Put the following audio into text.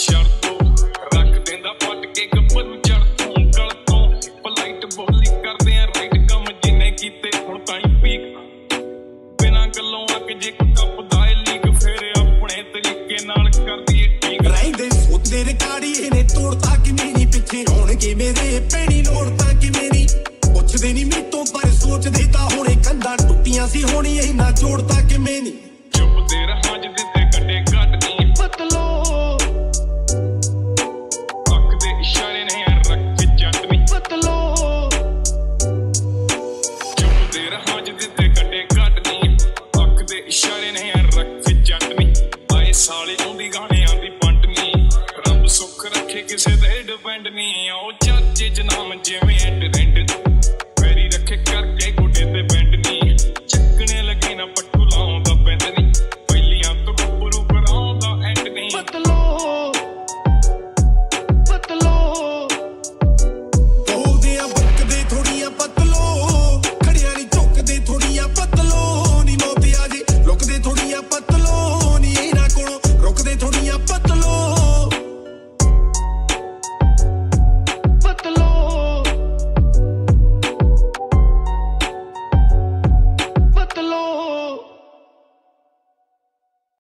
ਗੱਲ ਸ਼ਰਤੋਂ ਰੱਖ ਦਿੰਦਾ ਪੱਟ ਕੇ ਚੜ ਤੋਂ ਗਲ ਤੋਂ। ਪਲਾਈਟ ਬੋਲੀ ਕਰਦੇ ਆ ਰਾਈਟ ਕੰਮ ਜਿਨੇ ਕੀਤੇ ਹੁਣ ਤਾਈਂ ਪੀਕ ਬਿਨਾਂ ਗੱਲੋਂ ਅੱਕ ਜੇ ਕੋਈ ਕੱਪਦਾ ਏ ਲੀਕ ਫੇਰ ਆਪਣੇ ਤਰੀਕੇ ਨਾਲ ਕਰਦੀ ਏ ਠੀਕ। ਰਹਿੰਦੇ ਸੋਤੇ ਰਿਕਾੜੀ ਇਹਨੇ ਤੋੜਤਾ ਕਿ ਮੇਰੀ ਪਿੱਛੇ ਹੋਣਗੇ ਮੇਰੇ ਪੈਣੀ ਲੋੜਤਾ ਕਿ ਮੇਰੀ। ਪੁੱਛਦੇ ਨਹੀਂ ਮੀਤੋਂ ਪਰ ਸੋਚਦੇ ਤਾਂ ਹੁਣੇ ਕੰਧਾਂ ਟੁੱਟੀਆਂ ਸੀ ਹੋਣੀ ਇਹਨਾਂ ਜੋੜਤਾ ਕਿ ਮੈਨੀ ਚੁੱਪ ਦੇ ਰਹਾਂ ਜਿੱਦੇ ਚੁੱਪਦੇ ਰਹਾਂ ਜਿਹਦੇ ਤੇ ਗੱਡੇ ਕੱਢਨੀ ਅੱਖ ਦੇ ਇਸ਼ਾਰੇ ਨੇ ਰੱਖੇ ਜੱਟਨੀ ਆਏ ਸਾਲੇ ਆਉਂਦੀ ਗਾਣਿਆਂ ਦੀ ਪੰਟਨੀ ਰੱਬ ਸੁੱਖ ਰੱਖੇ ਕਿਸੇ ਦੇ ਡਿਪੈਂਡ ਨਹੀਂ ਉਹ ਚਾਚੇ ਜਨਾਮ ਜਿਵੇਂ ਐਂਡ ਰੈਂਡ